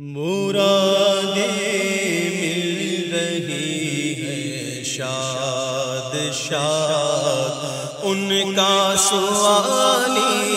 मुरादे मिल रही है शाद शाद उनका सुवाली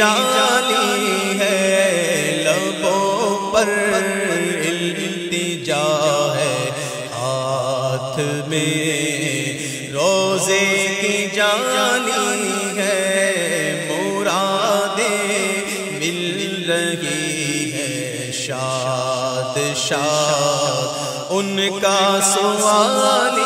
जाली है, लबों पर इल्तिजा है। हाथ में रोज़े की जाली है, मुरादे मिल रही है। शाद शाद उनका सवाली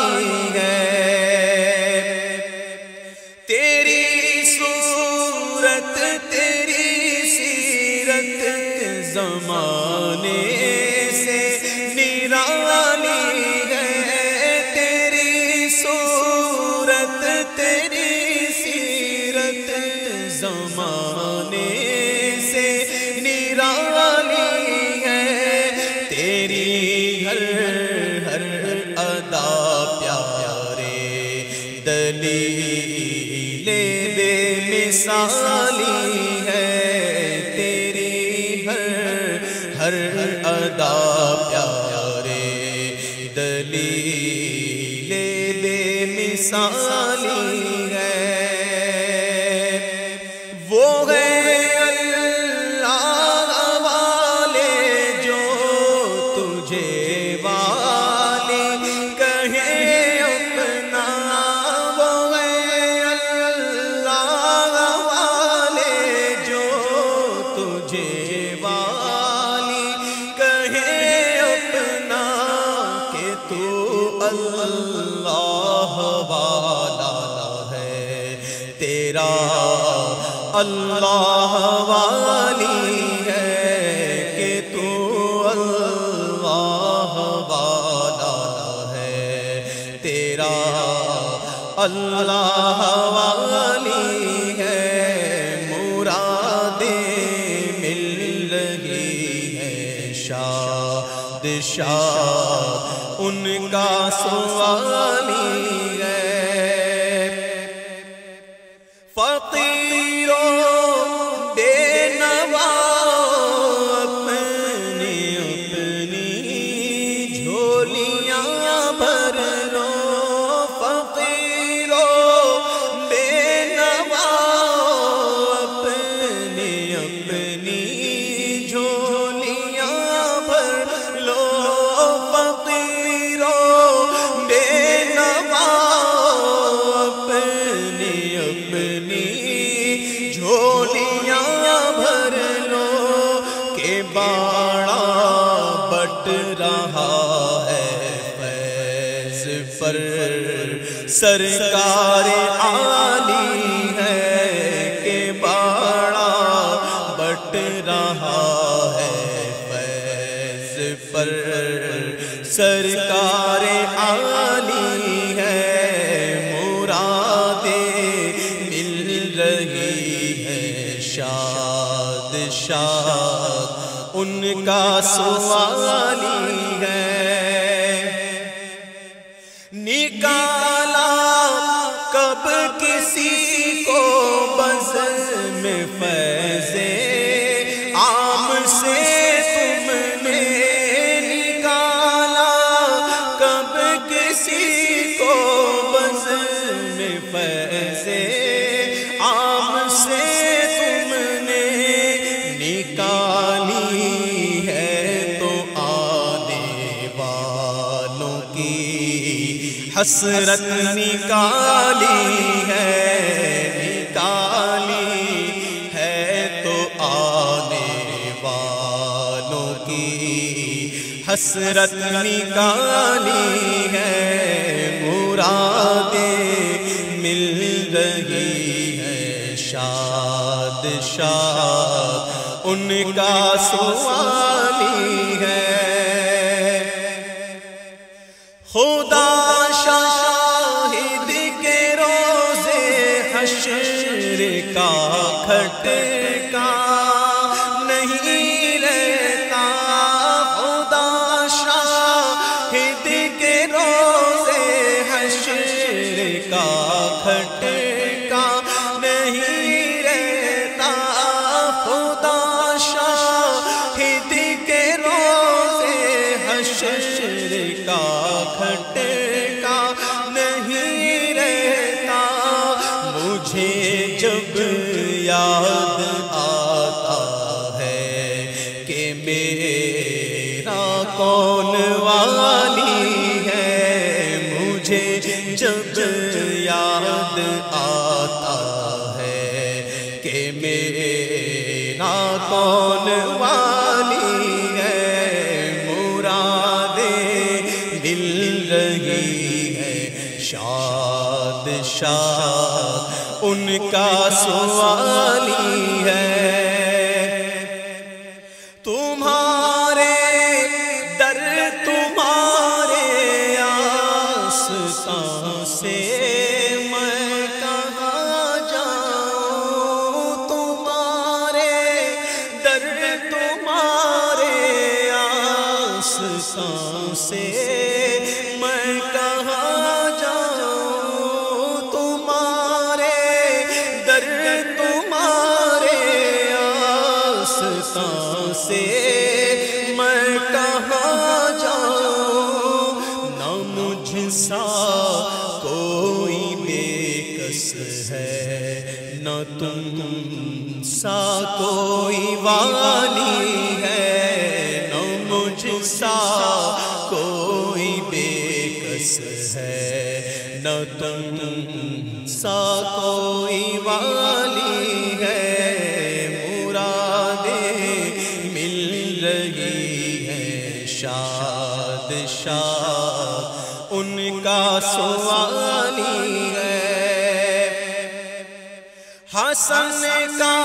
तेरा अल्लाह वाली है कि तू अल्लाह वाला है। तेरा अल्लाह वाली है, मुरादे मिल रही है शाद शाद उनका सवाली उनका हसरत निकाली है निकाली है तो आने वालों की। हसरत निकाली है, मुरादे मिल रही है शाद शाद उनका सवाली का सुवाली। दीवानी है, न मुझसा कोई बेकस है, न तुम सा कोई वाली है, मुरादे मिल रही है शाद शाह उनका सवाली है। हसन का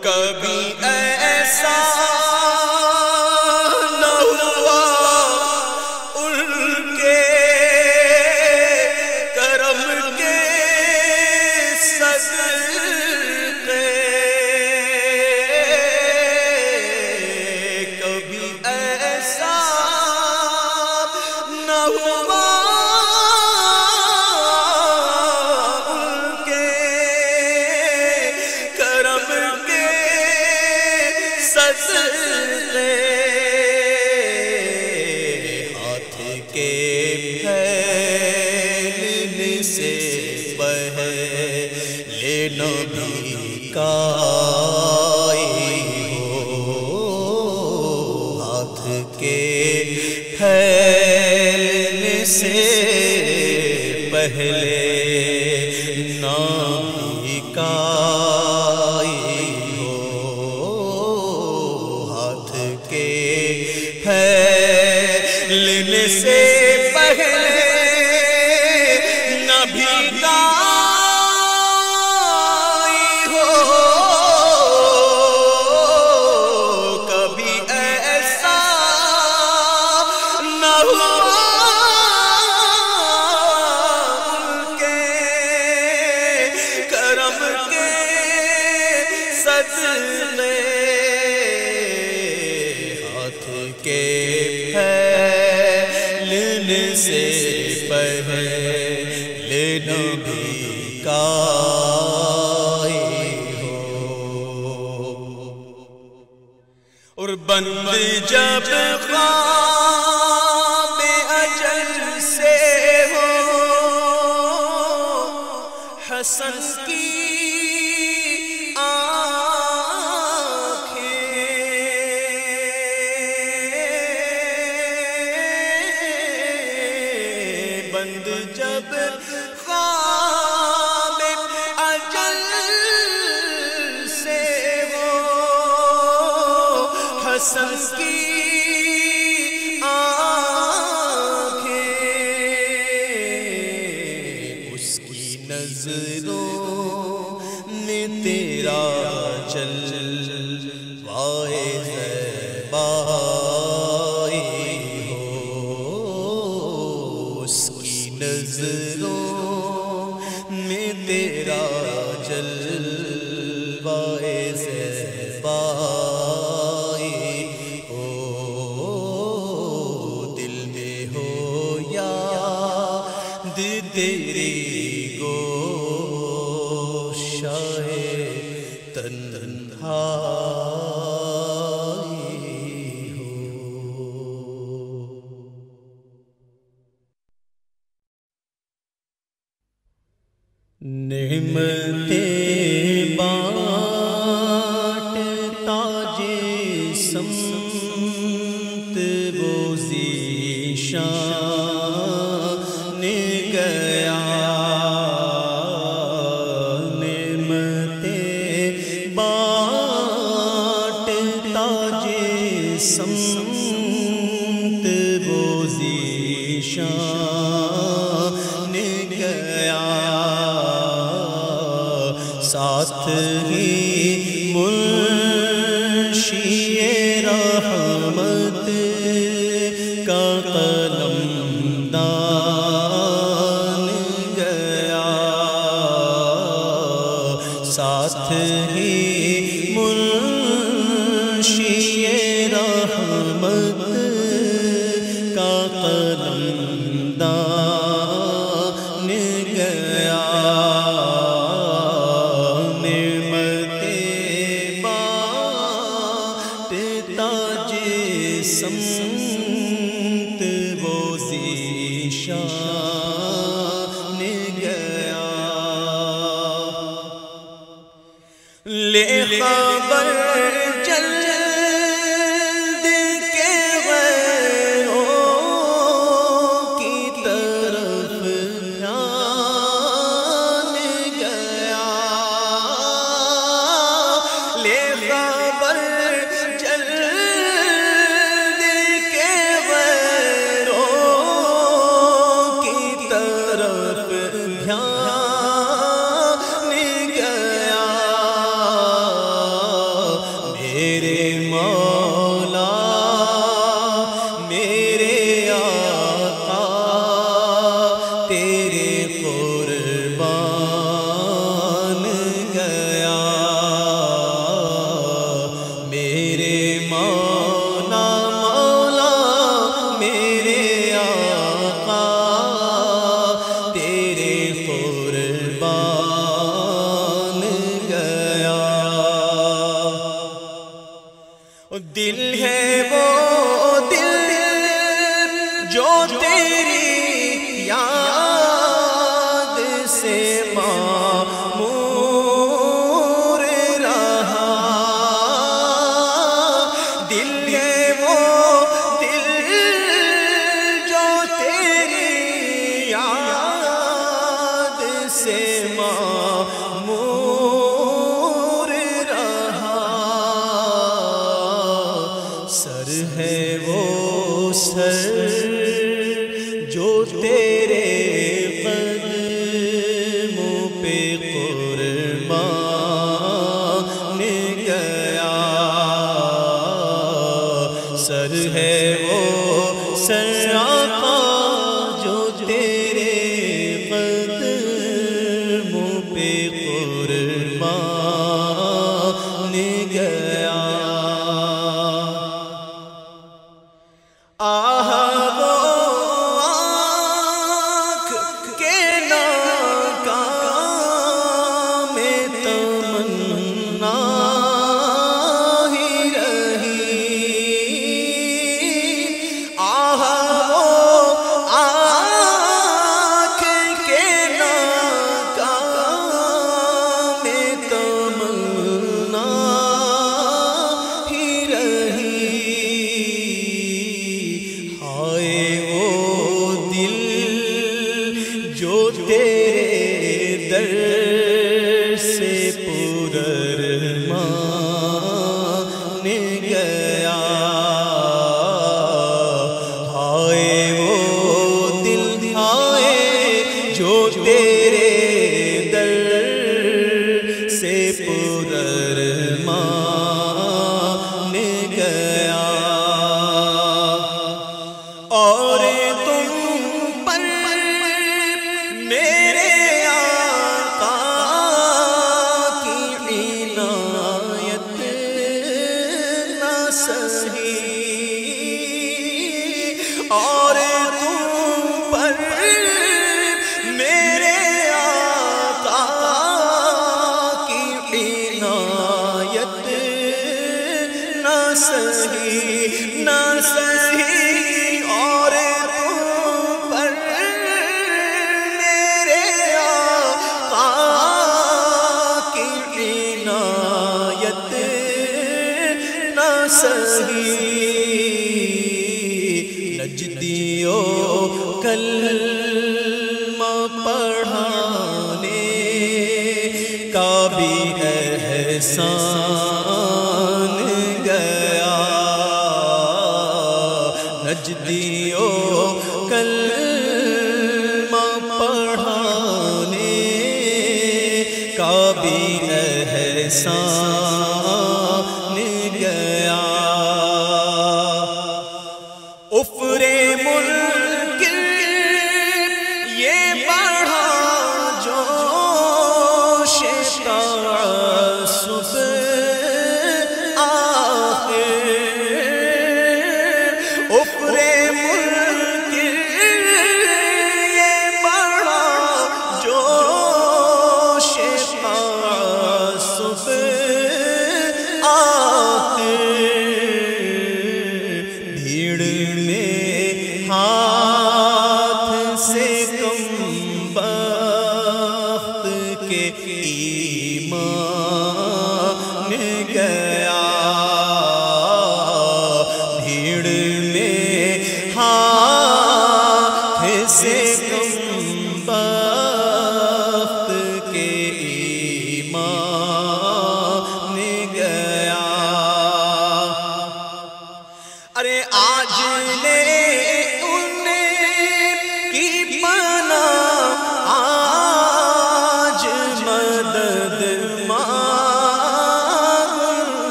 कभी ऐसा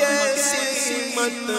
कैसी मत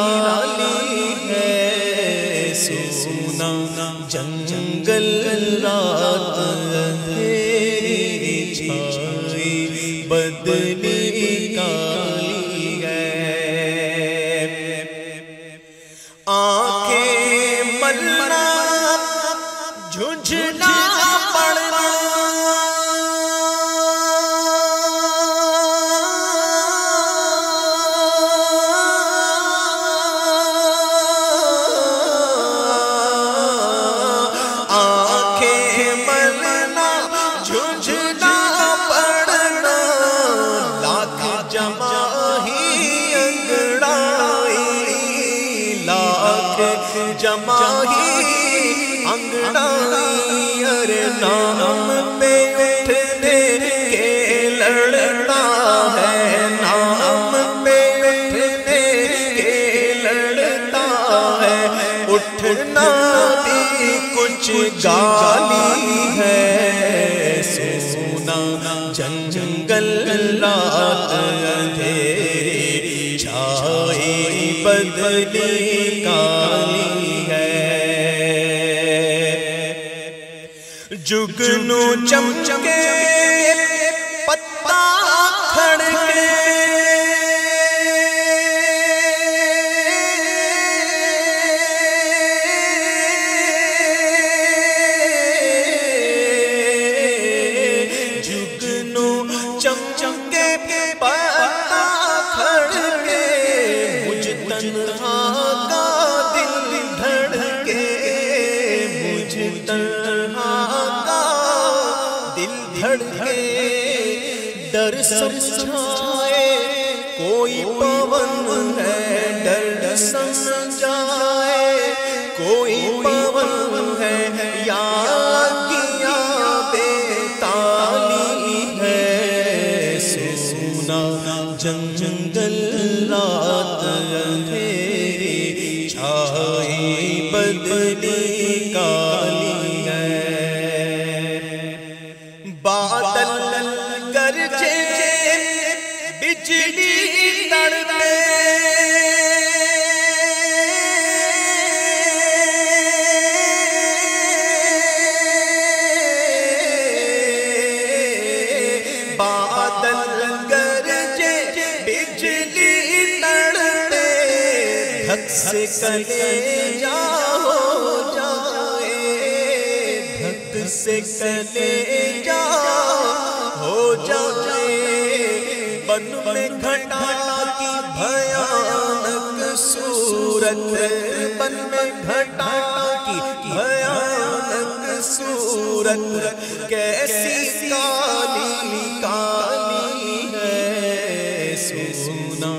Medina उठने के है। नाम पे के है। उठना भी कुछ है। सोना जंगल रात अंधेरी बदली काली जुगनू चम पत्ता कले जाओ जाए धक से कले जा हो जाए बन घटा की भयानक सूरत बन में घटा की भयानक सूरत, कैसी काली काली है सोना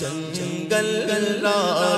जंगल रात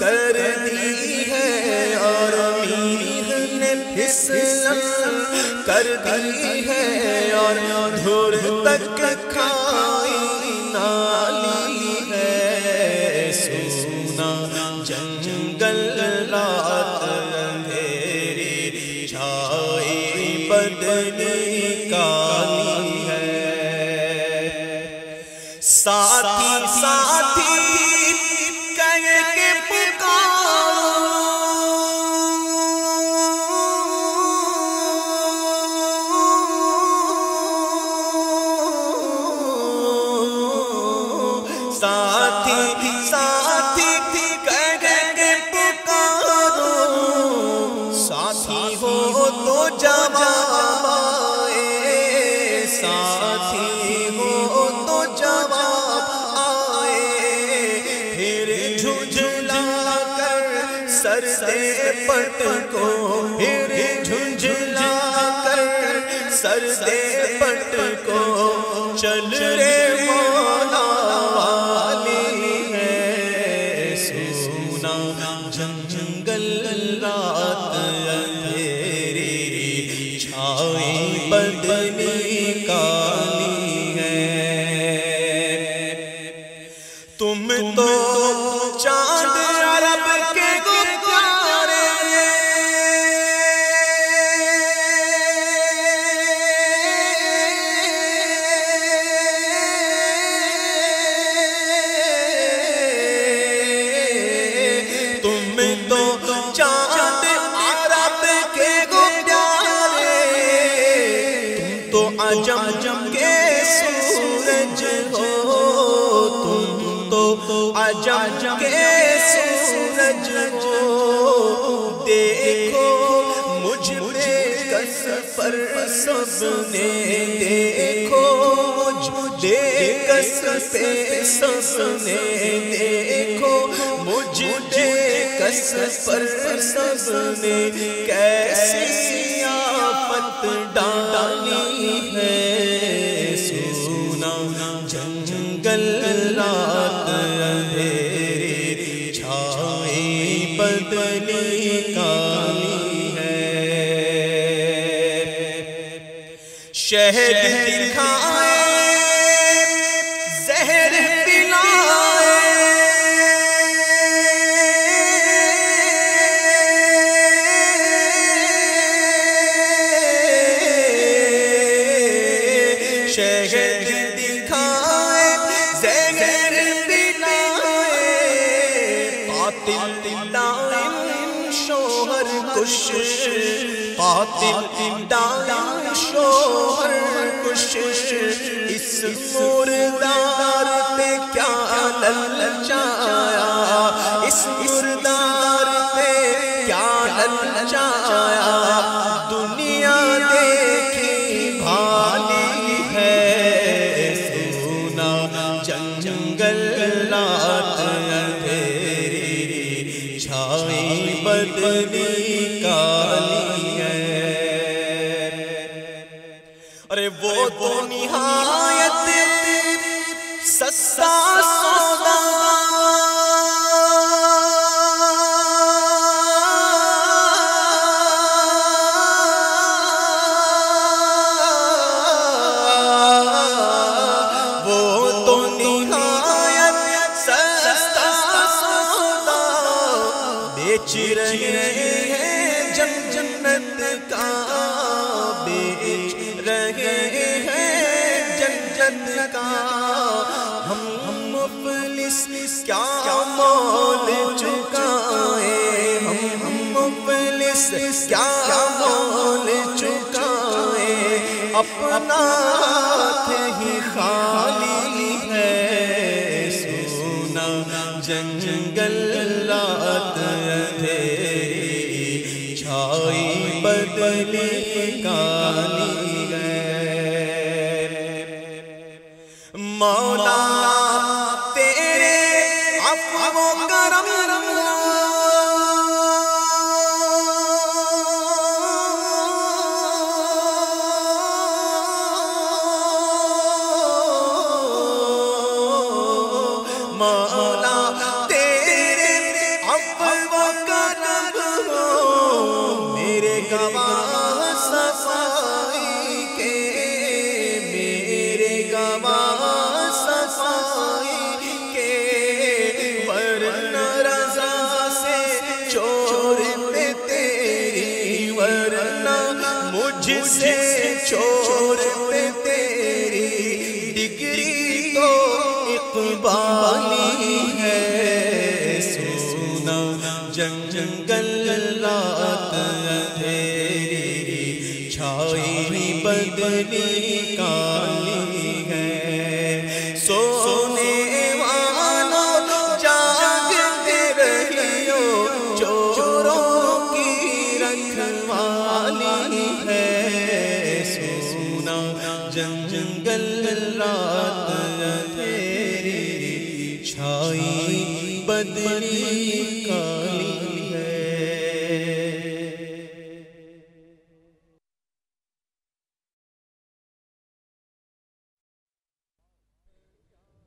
कर दी है और मीह ने फिसलन कर दी है और धुर तक তুমি তো सबने देखो मुझे कस पे सबने देखो मुझे कस पर सबने कैसी आफत डाली फातिम दाया शोहर कुश इस मुर्दा जन्नत का हम हम मुफलिस क्या मोल चुकाए? हम हम मुफलिस क्या मोल चुकाए? अपना ही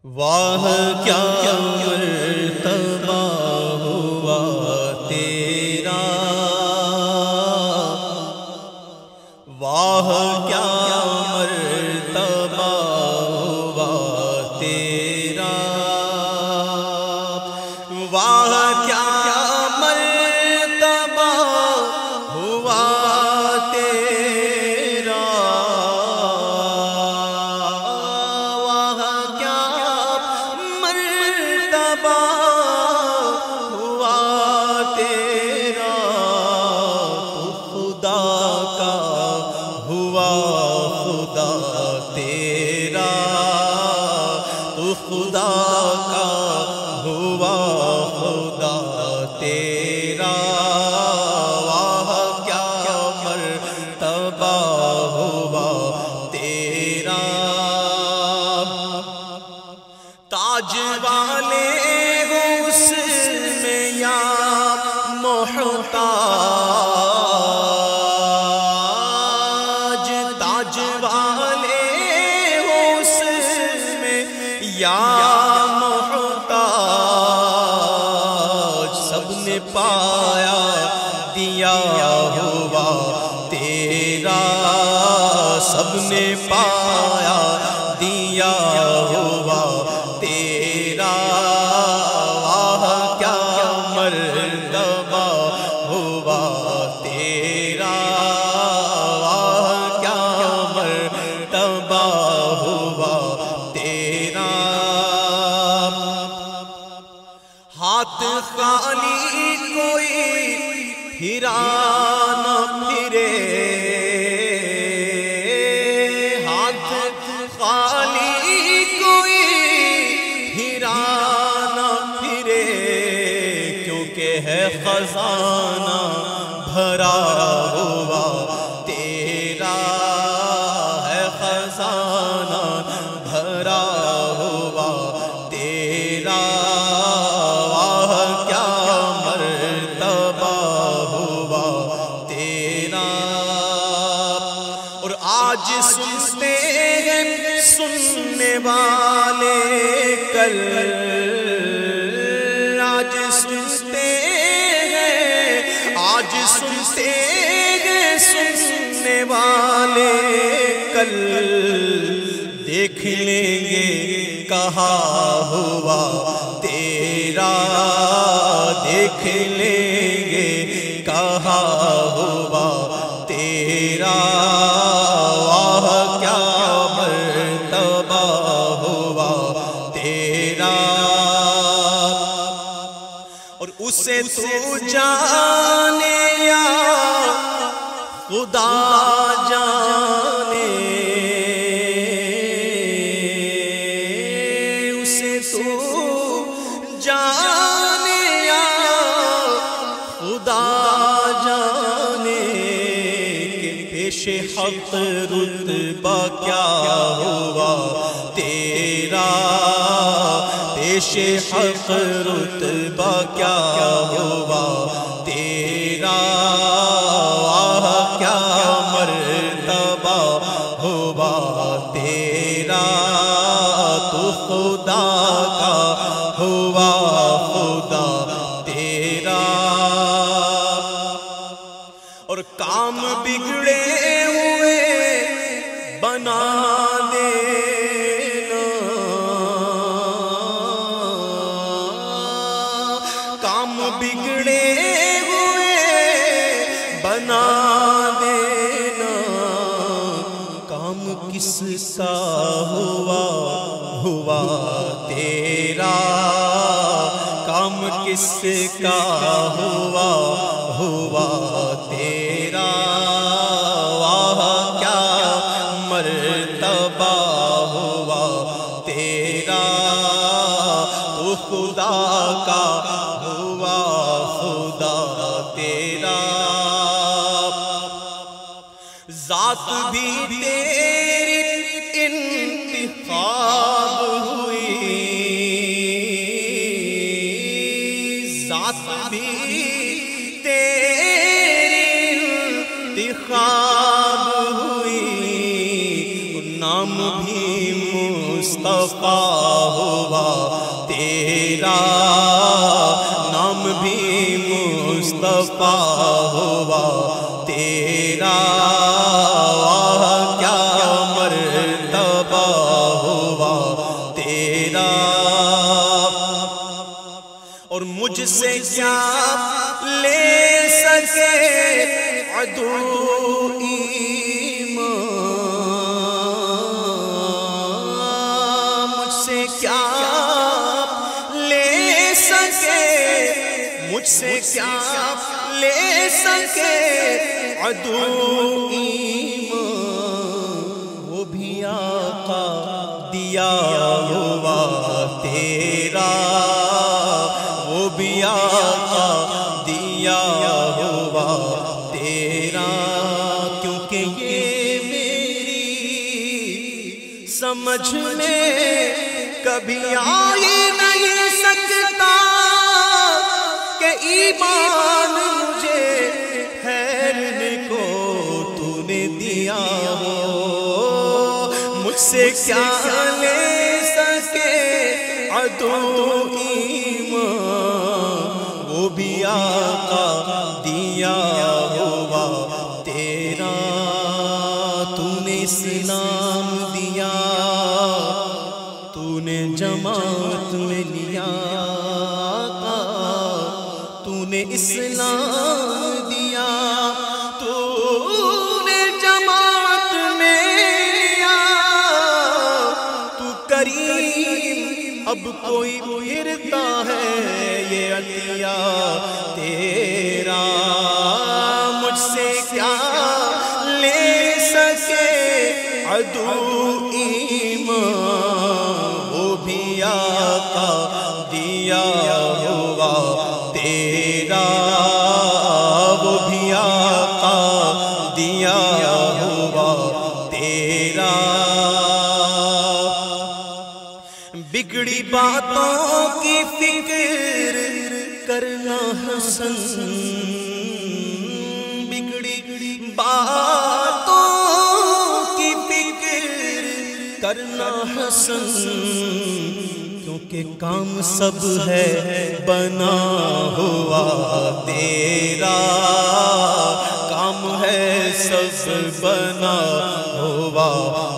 वाह क्या कल देख लेंगे कहा हुआ तेरा, देख लेंगे कहा हुआ तेरा। वाह क्या मर्तबा हुआ तेरा। और उसे सोचा खुदा पेश हक रुतबा क्या हुआ? किसका हुआ हुआ तेरा। वाह, क्या मरतबा हुआ तेरा। तू खुदा का हुआ, खुदा तेरा। जात भी से क्या ले सके मुझसे क्या ले सके? मुझसे क्या ले सके अदू कभी आई नहीं सकता के ईमान मुझे है को तूने दिया हो। मुझसे क्या ले सके? अदू दिया तेरा मुझसे क्या ले सके? अदू ईम, वो भी आका दिया हुआ, तेरा वो भी आका दिया हुआ, तेरा। बिगड़ी बातों हसन क्योंकि काम सब है बना हुआ तेरा। काम है सब बना हुआ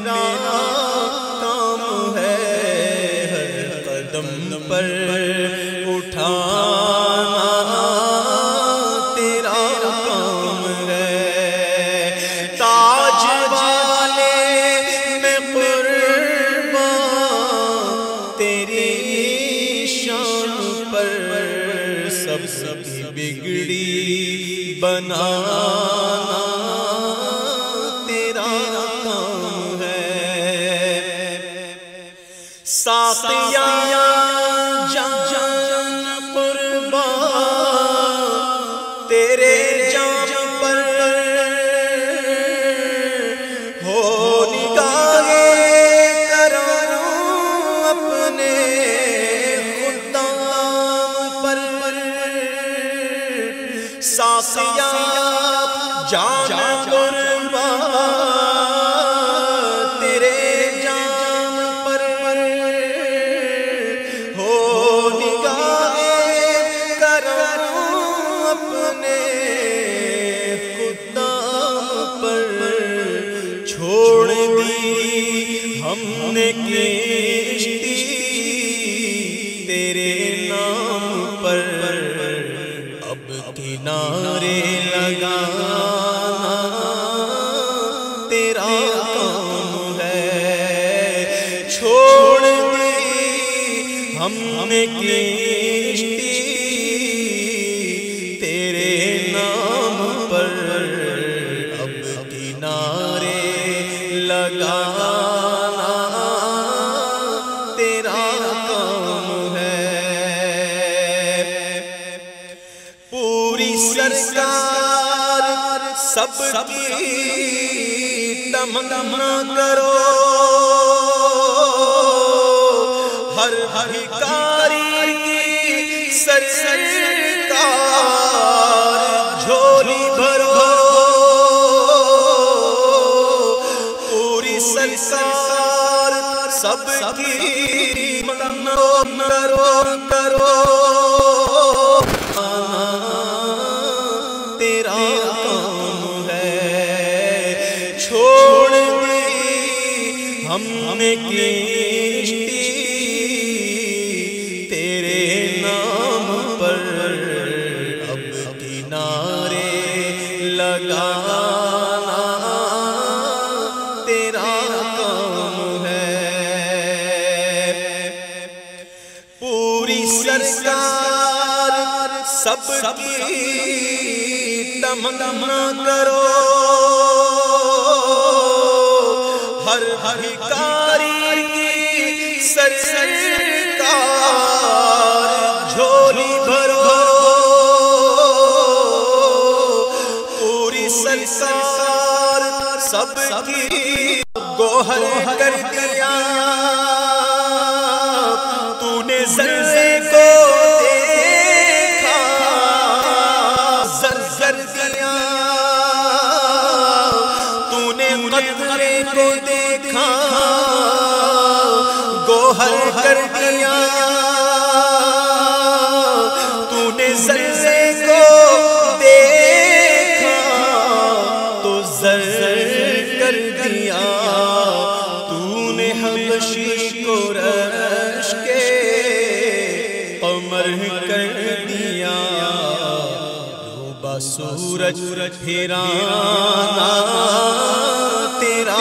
मेरा काम है हर कदम पर उठा गम करो। हर भिकारी की सर का झोली भरो। पूरी सरकार सब सब करो करो। सब की गोहर कर दिया। तूने सर को सर दिया। तूने कतरे को देखा गोहर कर दिया। सूरज फिराना तेरा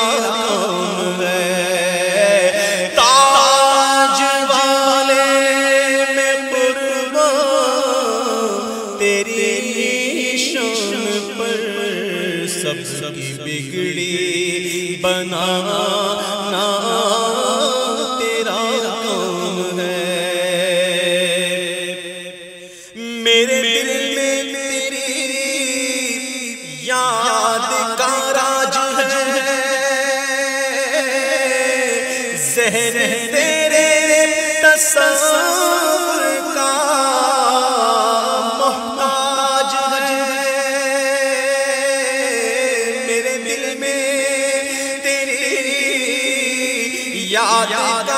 ya, ya.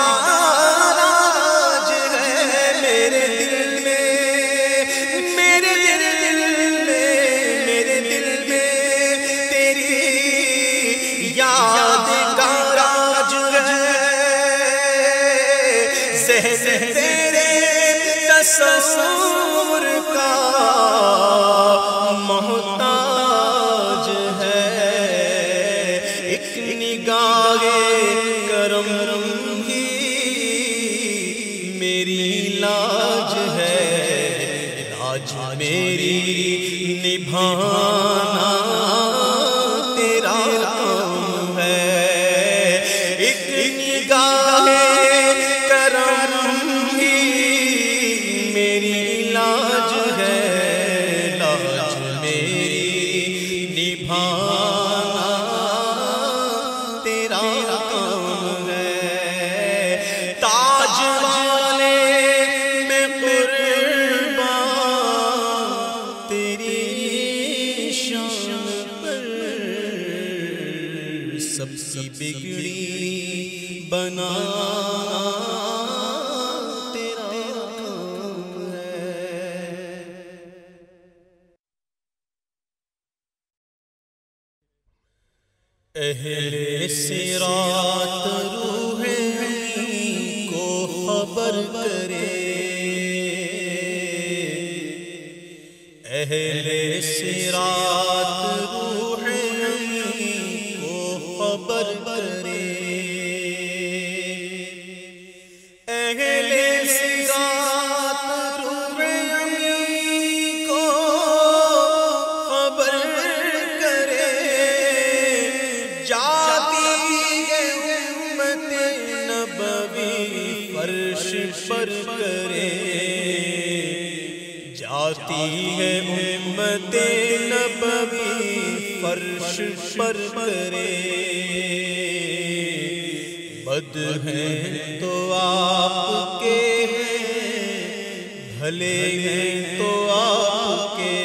फर्श पर करे बद है तो आपके भले हैं तो आपके।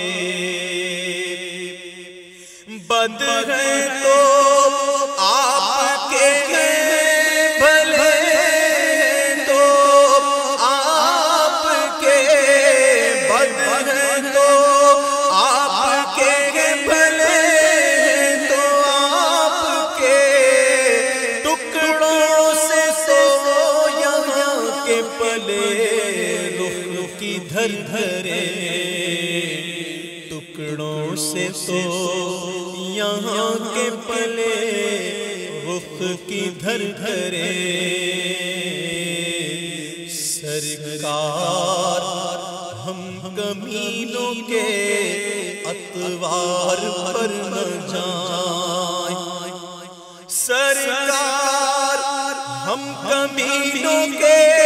बद है तो की धर धरे। सरकार, हम कमीनों के अतवार पर न जाए। सरकार, हम कमीनों के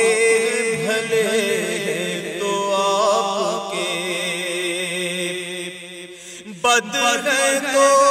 आपके भले तो आपके। बद तो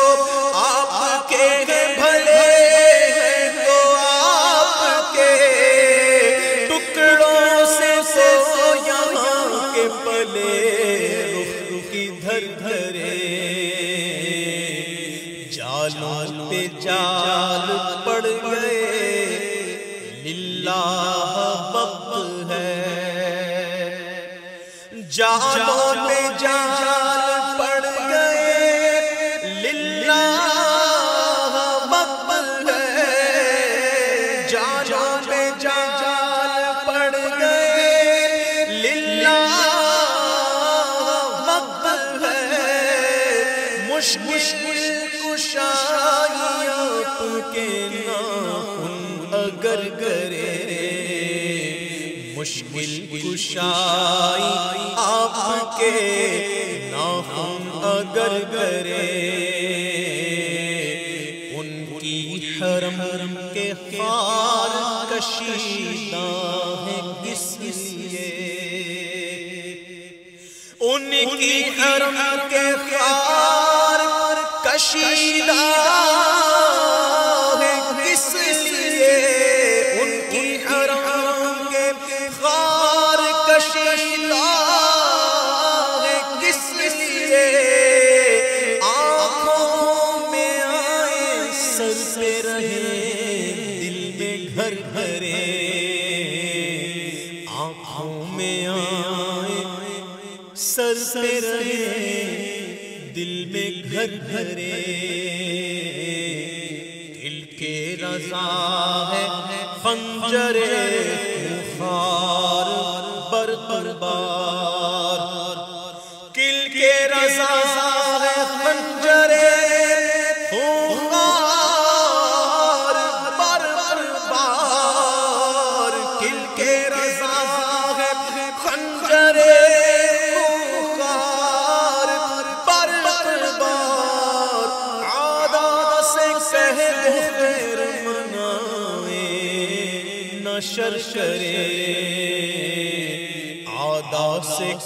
जालों जाल पड़ गए। लिल्ला बब्बल जालों जाल पड़ गए। लिल्ला बब्बल मुश्किल कुशाइयों के नाम अगर करे। मुश्किल कुशाई के ना हम अगर करे, उनकी हरम हरम के खार कशीदा है किस लिए उनकी हरम के खार कशीदा Jerry.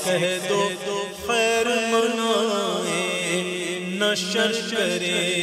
कह दो खैर मनाए नशर करे।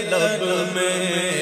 तलब में